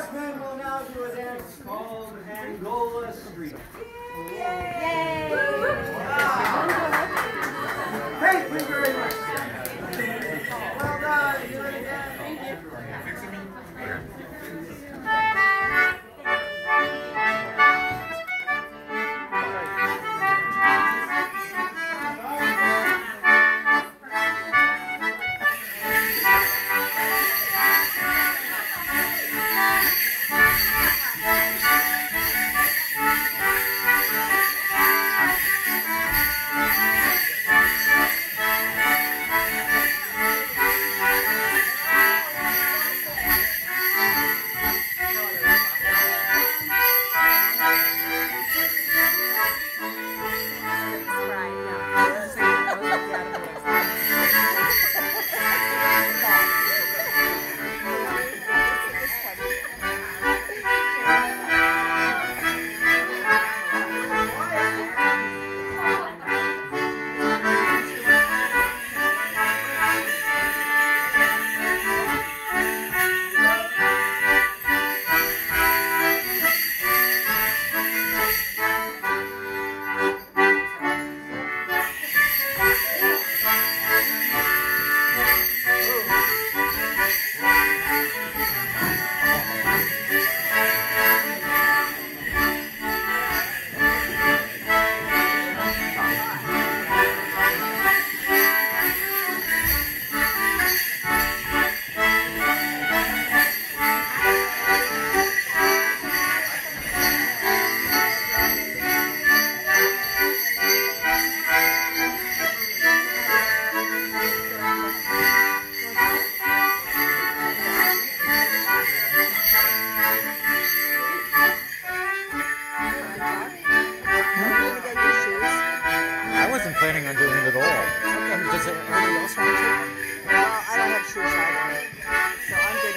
Morris men will now do a dance called Angola Street. Yay! Okay. Does it, anybody else want to? Well, I don't have shoes on, so I'm good.